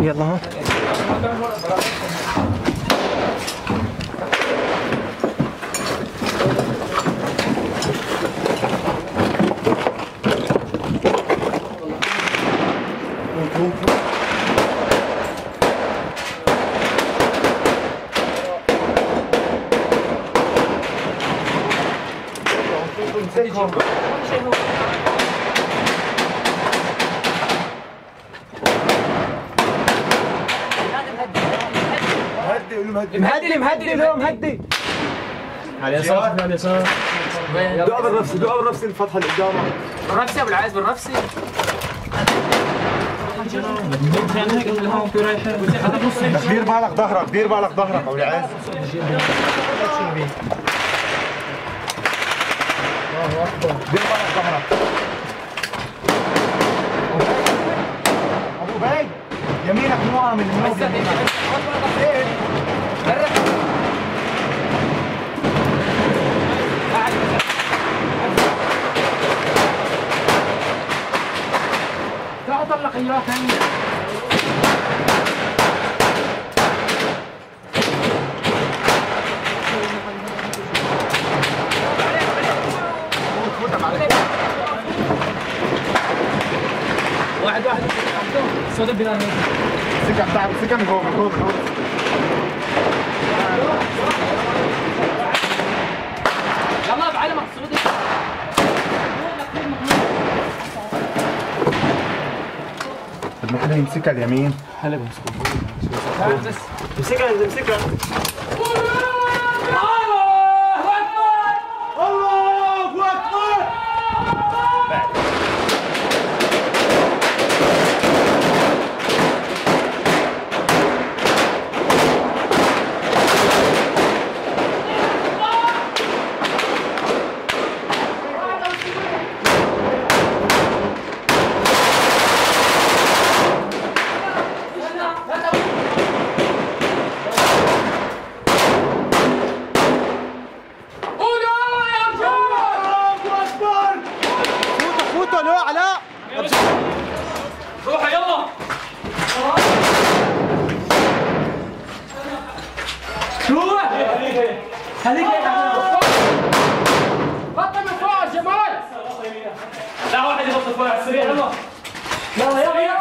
يلا ها مهدي مهدي. لو مهدي على اليسار على اليسار دق بالنفس دق بالنفس الفتحة اللي قدامك بالرفسي يا أبو العايز بالرفسي دير بالك ظهرك دير بالك ظهرك أبو العز. دير بالك ظهرك. واحد واحد. صوت البلاد سكن تعب سكن جوه جوه جوه حدا يمسكها اليمين. امسكها امسكها الله روح يلا روح خليك بطل من فوق يا جمال لا واحد السريع يلا يلا يلا.